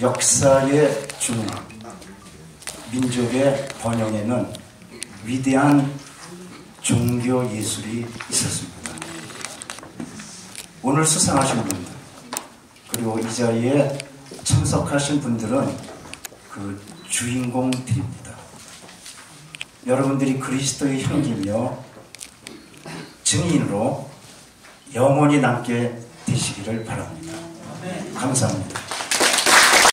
역사의 중화, 민족의 번영에는 위대한 종교 예술이 있었습니다. 오늘 수상하신 분들, 그리고 이 자리에 참석하신 분들은 그 주인공들입니다. 여러분들이 그리스도의 형기며 증인으로 영원히 남게 되시기를 바랍니다. 감사합니다.